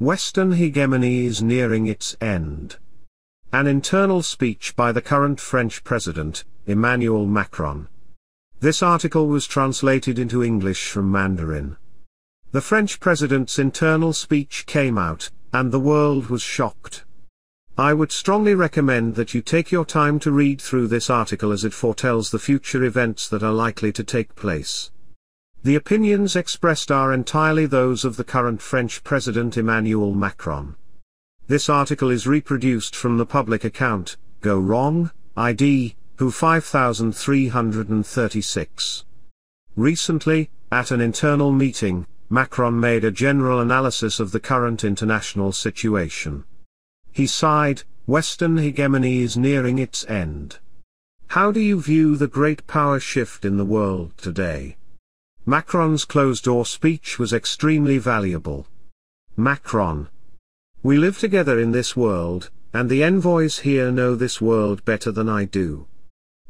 Western hegemony is nearing its end. An internal speech by the current French President, Emmanuel Macron. This article was translated into English from Mandarin. The French President's internal speech came out, and the world was shocked. I would strongly recommend that you take your time to read through this article as it foretells the future events that are likely to take place. The opinions expressed are entirely those of the current French President Emmanuel Macron. This article is reproduced from the public account, Go Wrong, ID, Who 5336. Recently, at an internal meeting, Macron made a general analysis of the current international situation. He sighed, Western hegemony is nearing its end. How do you view the great power shift in the world today? Macron's closed-door speech was extremely valuable. Macron. We live together in this world, and the envoys here know this world better than I do.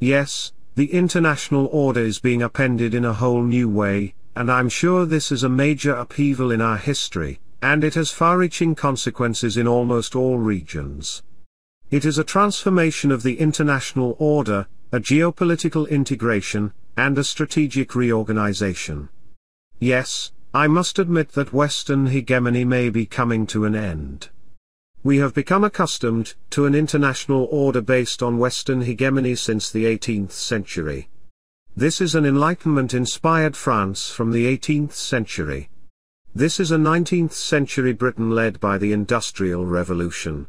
Yes, the international order is being appended in a whole new way, and I'm sure this is a major upheaval in our history, and it has far-reaching consequences in almost all regions. It is a transformation of the international order, a geopolitical integration, and a strategic reorganization. Yes, I must admit that Western hegemony may be coming to an end. We have become accustomed to an international order based on Western hegemony since the 18th century. This is an Enlightenment-inspired France from the 18th century. This is a 19th century Britain led by the Industrial Revolution.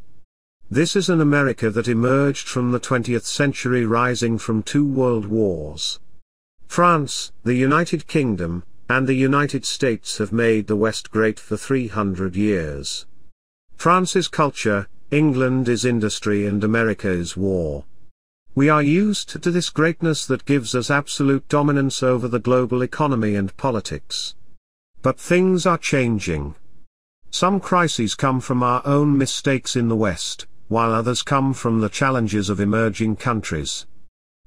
This is an America that emerged from the 20th century rising from two world wars. France, the United Kingdom, and the United States have made the West great for 300 years. France is culture, England is industry and America is war. We are used to this greatness that gives us absolute dominance over the global economy and politics. But things are changing. Some crises come from our own mistakes in the West, while others come from the challenges of emerging countries.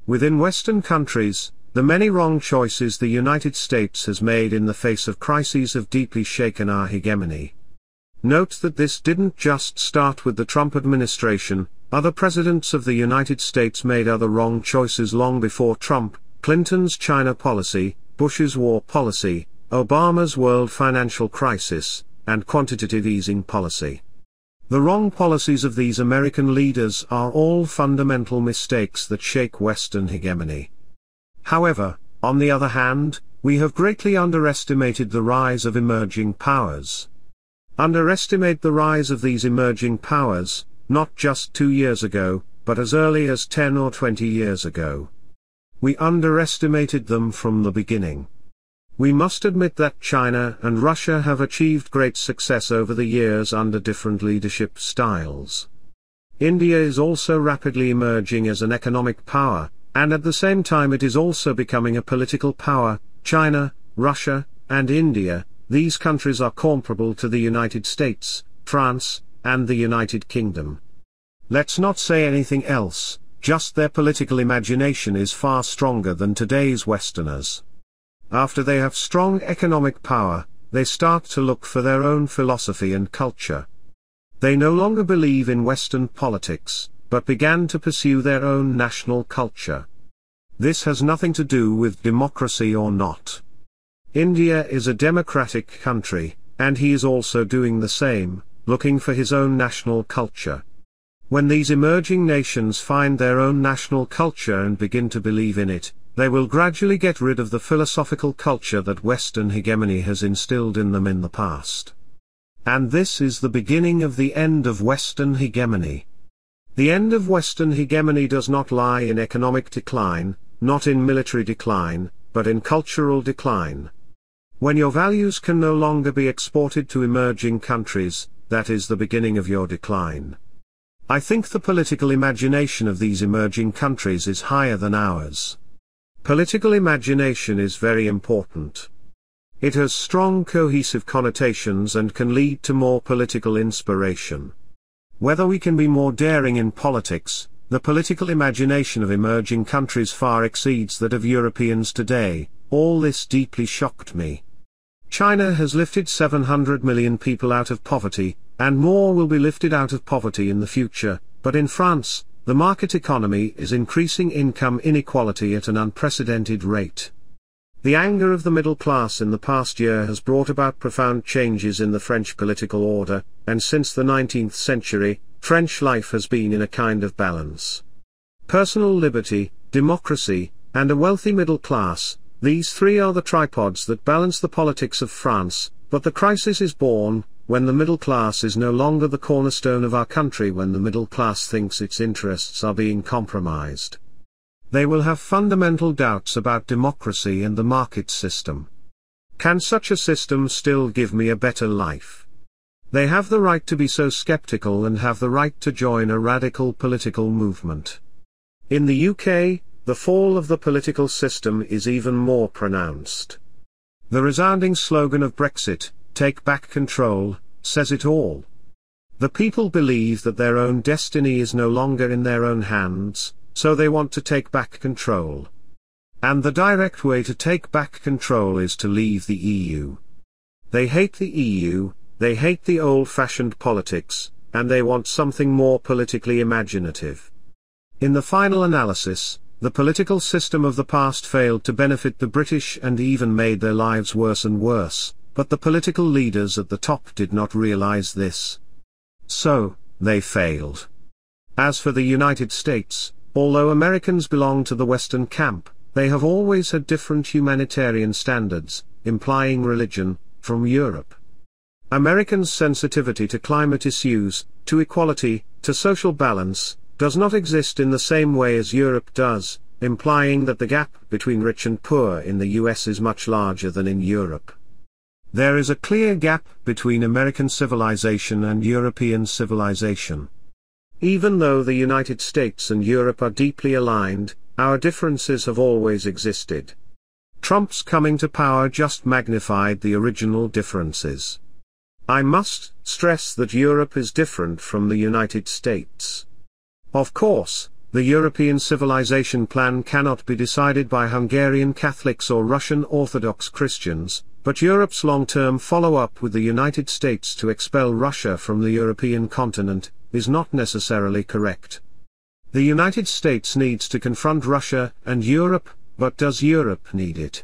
Within Western countries, the many wrong choices the United States has made in the face of crises have deeply shaken our hegemony. Note that this didn't just start with the Trump administration, other presidents of the United States made other wrong choices long before Trump, Clinton's China policy, Bush's war policy, Obama's world financial crisis, and quantitative easing policy. The wrong policies of these American leaders are all fundamental mistakes that shake Western hegemony. However, on the other hand, we have greatly underestimated the rise of emerging powers. Underestimate the rise of these emerging powers, not just two years ago, but as early as 10 or 20 years ago. We underestimated them from the beginning. We must admit that China and Russia have achieved great success over the years under different leadership styles. India is also rapidly emerging as an economic power, and at the same time it is also becoming a political power, China, Russia, and India, these countries are comparable to the United States, France, and the United Kingdom. Let's not say anything else, just their political imagination is far stronger than today's Westerners. After they have strong economic power, they start to look for their own philosophy and culture. They no longer believe in Western politics, but began to pursue their own national culture. This has nothing to do with democracy or not. India is a democratic country, and he is also doing the same, looking for his own national culture. When these emerging nations find their own national culture and begin to believe in it, they will gradually get rid of the philosophical culture that Western hegemony has instilled in them in the past. And this is the beginning of the end of Western hegemony. The end of Western hegemony does not lie in economic decline, not in military decline, but in cultural decline. When your values can no longer be exported to emerging countries, that is the beginning of your decline. I think the political imagination of these emerging countries is higher than ours. Political imagination is very important. It has strong cohesive connotations and can lead to more political inspiration. Whether we can be more daring in politics, the political imagination of emerging countries far exceeds that of Europeans today, all this deeply shocked me. China has lifted 700 million people out of poverty, and more will be lifted out of poverty in the future, but in France, the market economy is increasing income inequality at an unprecedented rate. The anger of the middle class in the past year has brought about profound changes in the French political order, and since the 19th century, French life has been in a kind of balance. Personal liberty, democracy, and a wealthy middle class, these three are the tripods that balance the politics of France, but the crisis is born, when the middle class is no longer the cornerstone of our country when the middle class thinks its interests are being compromised. They will have fundamental doubts about democracy and the market system. Can such a system still give me a better life? They have the right to be so skeptical and have the right to join a radical political movement. In the UK, the fall of the political system is even more pronounced. The resounding slogan of Brexit, take back control, says it all. The people believe that their own destiny is no longer in their own hands, so they want to take back control. And the direct way to take back control is to leave the EU. They hate the EU, they hate the old-fashioned politics, and they want something more politically imaginative. In the final analysis, the political system of the past failed to benefit the British and even made their lives worse and worse, but the political leaders at the top did not realize this. So, they failed. As for the United States, although Americans belong to the Western camp, they have always had different humanitarian standards, implying religion, from Europe. Americans' sensitivity to climate issues, to equality, to social balance, does not exist in the same way as Europe does, implying that the gap between rich and poor in the US is much larger than in Europe. There is a clear gap between American civilization and European civilization. Even though the United States and Europe are deeply aligned, our differences have always existed. Trump's coming to power just magnified the original differences. I must stress that Europe is different from the United States. Of course, the European civilization plan cannot be decided by Hungarian Catholics or Russian Orthodox Christians, but Europe's long-term follow-up with the United States to expel Russia from the European continent, is not necessarily correct. The United States needs to confront Russia and Europe, but does Europe need it?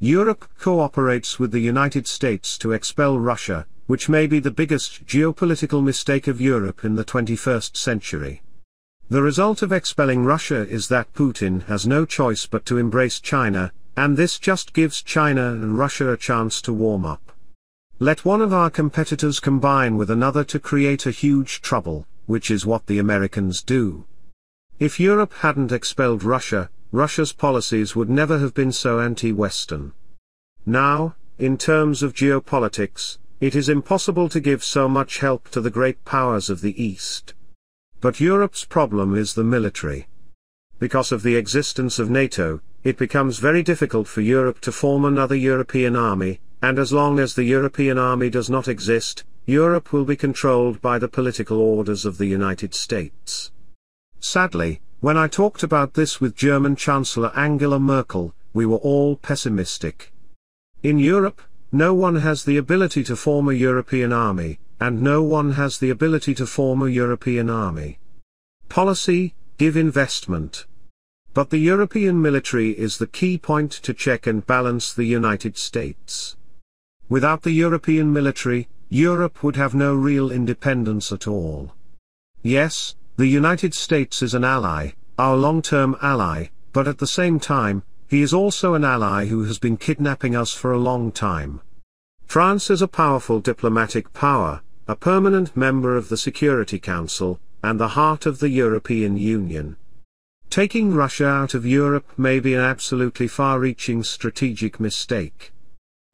Europe cooperates with the United States to expel Russia, which may be the biggest geopolitical mistake of Europe in the 21st century. The result of expelling Russia is that Putin has no choice but to embrace China, and this just gives China and Russia a chance to warm up. Let one of our competitors combine with another to create a huge trouble, which is what the Americans do. If Europe hadn't expelled Russia, Russia's policies would never have been so anti-Western. Now, in terms of geopolitics, it is impossible to give so much help to the great powers of the East. But Europe's problem is the military. Because of the existence of NATO, it becomes very difficult for Europe to form another European army, and as long as the European army does not exist, Europe will be controlled by the political orders of the United States. Sadly, when I talked about this with German Chancellor Angela Merkel, we were all pessimistic. In Europe, no one has the ability to form a European army, and no one has the ability to form a European army. Policy, give investment. But the European military is the key point to check and balance the United States. Without the European military, Europe would have no real independence at all. Yes, the United States is an ally, our long-term ally, but at the same time, he is also an ally who has been kidnapping us for a long time. France is a powerful diplomatic power, a permanent member of the Security Council, and the heart of the European Union. Taking Russia out of Europe may be an absolutely far-reaching strategic mistake.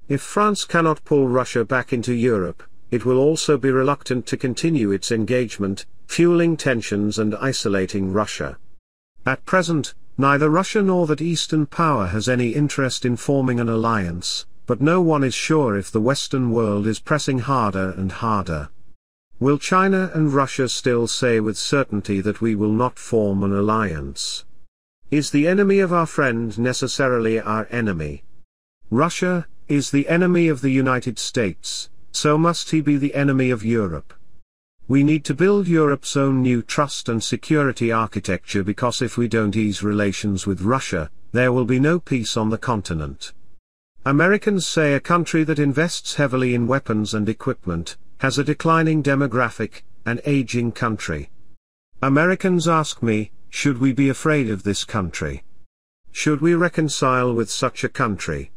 If France cannot pull Russia back into Europe, it will also be reluctant to continue its engagement, fueling tensions and isolating Russia. At present, neither Russia nor that Eastern power has any interest in forming an alliance, but no one is sure if the Western world is pressing harder and harder. Will China and Russia still say with certainty that we will not form an alliance? Is the enemy of our friend necessarily our enemy? Russia, is the enemy of the United States, so must he be the enemy of Europe. We need to build Europe's own new trust and security architecture because if we don't ease relations with Russia, there will be no peace on the continent. Americans say a country that invests heavily in weapons and equipment, has a declining demographic, an aging country. Americans ask me, should we be afraid of this country? Should we reconcile with such a country?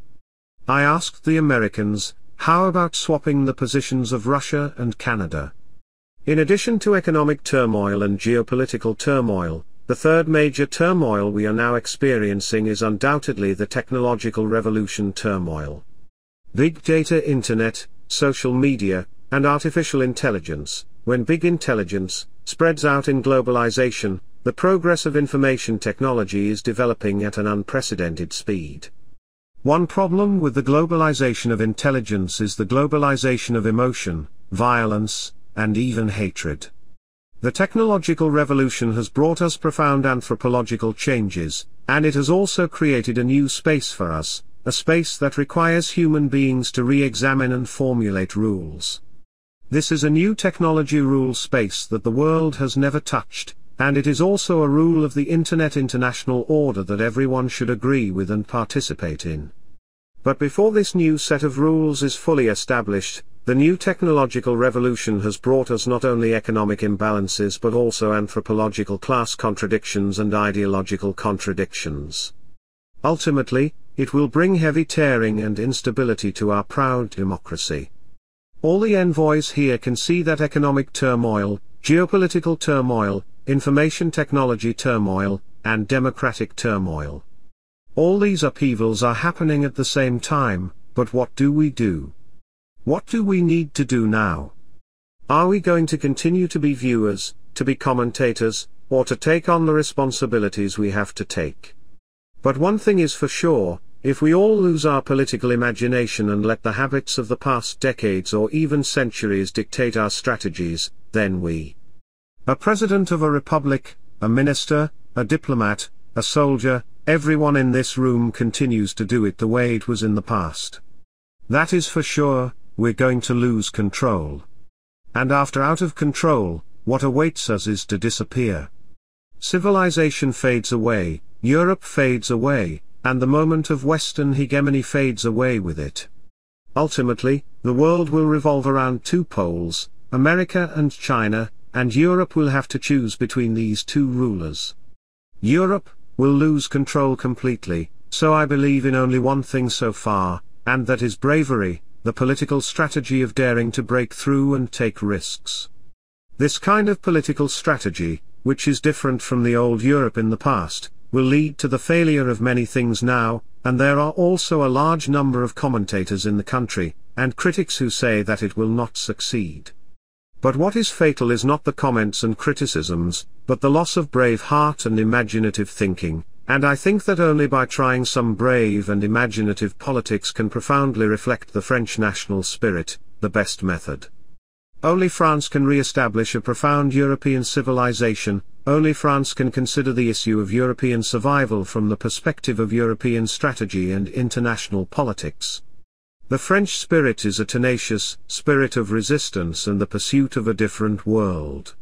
I asked the Americans, how about swapping the positions of Russia and Canada? In addition to economic turmoil and geopolitical turmoil, the third major turmoil we are now experiencing is undoubtedly the technological revolution turmoil. Big data internet, social media, and artificial intelligence, when big intelligence, spreads out in globalization, the progress of information technology is developing at an unprecedented speed. One problem with the globalization of intelligence is the globalization of emotion, violence, and even hatred. The technological revolution has brought us profound anthropological changes, and it has also created a new space for us, a space that requires human beings to re-examine and formulate rules. This is a new technology rule space that the world has never touched, and it is also a rule of the Internet International Order that everyone should agree with and participate in. But before this new set of rules is fully established, the new technological revolution has brought us not only economic imbalances but also anthropological class contradictions and ideological contradictions. Ultimately, it will bring heavy tearing and instability to our proud democracy. All the envoys here can see that economic turmoil, geopolitical turmoil, information technology turmoil, and democratic turmoil. All these upheavals are happening at the same time, but what do we do? What do we need to do now? Are we going to continue to be viewers, to be commentators, or to take on the responsibilities we have to take? But one thing is for sure, if we all lose our political imagination and let the habits of the past decades or even centuries dictate our strategies, then we a president of a republic, a minister, a diplomat, a soldier, everyone in this room continues to do it the way it was in the past. That is for sure, we're going to lose control. And after out of control, what awaits us is to disappear. Civilization fades away, Europe fades away, and the moment of Western hegemony fades away with it. Ultimately, the world will revolve around two poles, America and China, and Europe will have to choose between these two rulers. Europe will lose control completely, so I believe in only one thing so far, and that is bravery, the political strategy of daring to break through and take risks. This kind of political strategy, which is different from the old Europe in the past, will lead to the failure of many things now, and there are also a large number of commentators in the country, and critics who say that it will not succeed. But what is fatal is not the comments and criticisms, but the loss of brave heart and imaginative thinking, and I think that only by trying some brave and imaginative politics can profoundly reflect the French national spirit, the best method. Only France can re-establish a profound European civilization, only France can consider the issue of European survival from the perspective of European strategy and international politics. The French spirit is a tenacious spirit of resistance and the pursuit of a different world.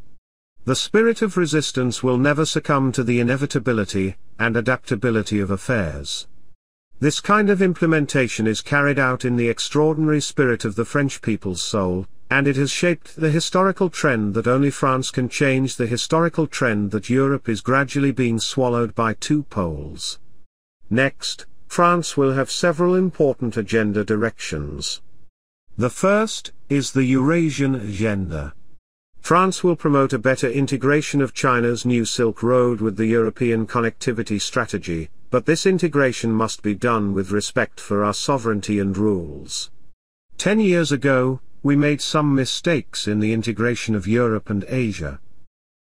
The spirit of resistance will never succumb to the inevitability and adaptability of affairs. This kind of implementation is carried out in the extraordinary spirit of the French people's soul, and it has shaped the historical trend that only France can change the historical trend that Europe is gradually being swallowed by two poles. Next, France will have several important agenda directions. The first, is the Eurasian agenda. France will promote a better integration of China's new Silk Road with the European connectivity strategy, but this integration must be done with respect for our sovereignty and rules. Ten years ago, we made some mistakes in the integration of Europe and Asia.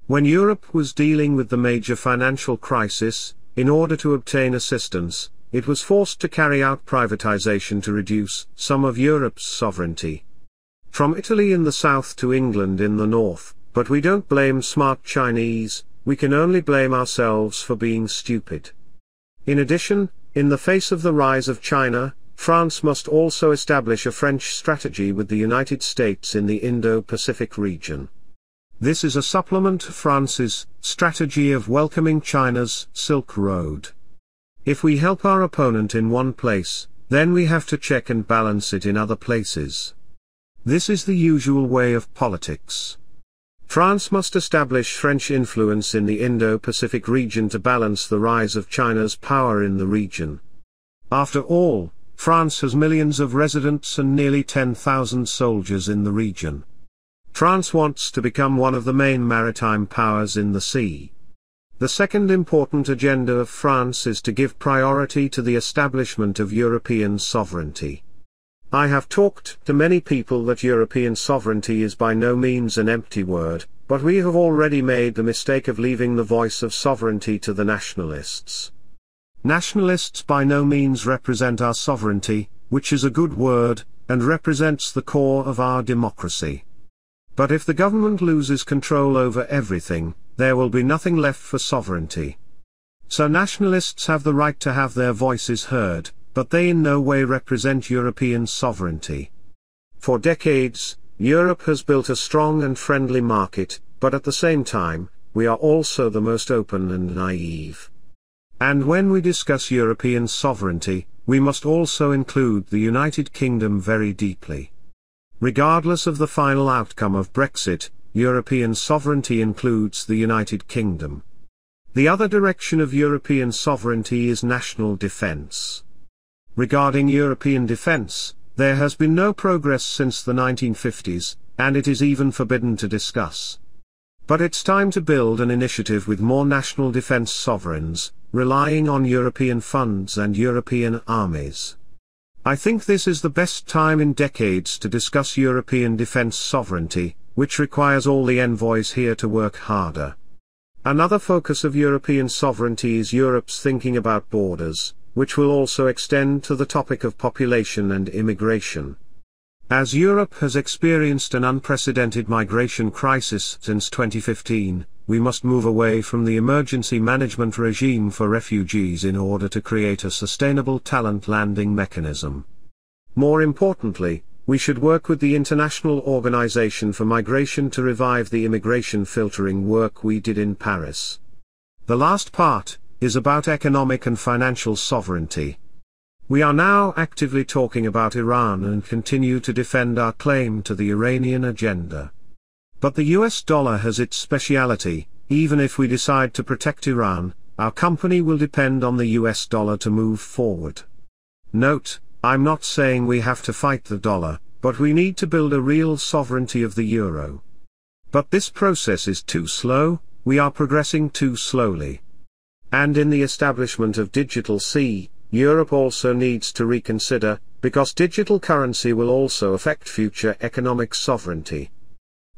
When Europe was dealing with the major financial crisis, in order to obtain assistance, it was forced to carry out privatization to reduce some of Europe's sovereignty. From Italy in the south to England in the north, but we don't blame smart Chinese, we can only blame ourselves for being stupid. In addition, in the face of the rise of China, France must also establish a French strategy with the United States in the Indo-Pacific region. This is a supplement to France's strategy of welcoming China's Silk Road. If we help our opponent in one place, then we have to check and balance it in other places. This is the usual way of politics. France must establish French influence in the Indo-Pacific region to balance the rise of China's power in the region. After all, France has millions of residents and nearly 10,000 soldiers in the region. France wants to become one of the main maritime powers in the sea. The second important agenda of France is to give priority to the establishment of European sovereignty. I have talked to many people that European sovereignty is by no means an empty word, but we have already made the mistake of leaving the voice of sovereignty to the nationalists. Nationalists by no means represent our sovereignty, which is a good word, and represents the core of our democracy. But if the government loses control over everything, there will be nothing left for sovereignty. So nationalists have the right to have their voices heard, but they in no way represent European sovereignty. For decades, Europe has built a strong and friendly market, but at the same time, we are also the most open and naive. And when we discuss European sovereignty, we must also include the United Kingdom very deeply. Regardless of the final outcome of Brexit, European sovereignty includes the United Kingdom. The other direction of European sovereignty is national defense. Regarding European defense, there has been no progress since the 1950s, and it is even forbidden to discuss. But it's time to build an initiative with more national defense sovereigns, relying on European funds and European armies. I think this is the best time in decades to discuss European defense sovereignty, which requires all the envoys here to work harder. Another focus of European sovereignty is Europe's thinking about borders, which will also extend to the topic of population and immigration. As Europe has experienced an unprecedented migration crisis since 2015, we must move away from the emergency management regime for refugees in order to create a sustainable talent landing mechanism. More importantly, we should work with the International Organization for Migration to revive the immigration filtering work we did in Paris. The last part, is about economic and financial sovereignty. We are now actively talking about Iran and continue to defend our claim to the Iranian agenda. But the US dollar has its speciality, even if we decide to protect Iran, our company will depend on the US dollar to move forward. Note, I'm not saying we have to fight the dollar, but we need to build a real sovereignty of the euro. But this process is too slow, we are progressing too slowly. And in the establishment of digital C, Europe also needs to reconsider, because digital currency will also affect future economic sovereignty.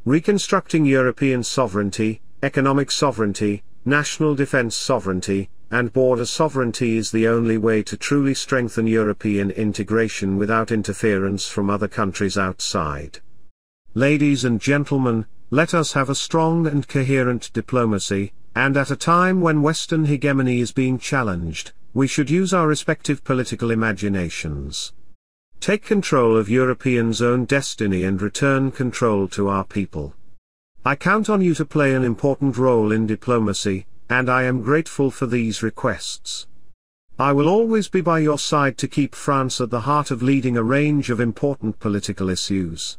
Reconstructing European sovereignty, economic sovereignty, national defense sovereignty, and border sovereignty is the only way to truly strengthen European integration without interference from other countries outside. Ladies and gentlemen, let us have a strong and coherent diplomacy, and at a time when Western hegemony is being challenged, we should use our respective political imaginations. Take control of Europeans' own destiny and return control to our people. I count on you to play an important role in diplomacy, and I am grateful for these requests. I will always be by your side to keep France at the heart of leading a range of important political issues.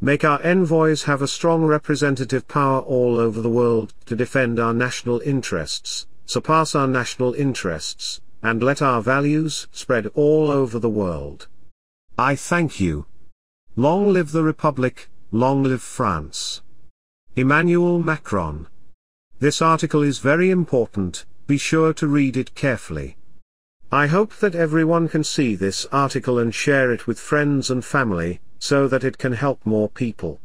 Make our envoys have a strong representative power all over the world to defend our national interests, surpass our national interests, and let our values spread all over the world. I thank you. Long live the Republic, long live France. Emmanuel Macron. This article is very important, be sure to read it carefully. I hope that everyone can see this article and share it with friends and family, so that it can help more people.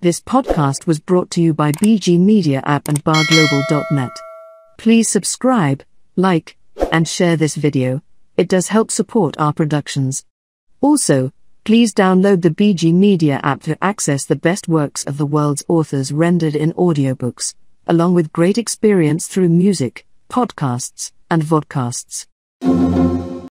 This podcast was brought to you by BG Media App and barglobal.net. Please subscribe, like, and share this video. It does help support our productions. Also, please download the BG Media app to access the best works of the world's authors rendered in audiobooks, along with great experience through music, podcasts, and vodcasts.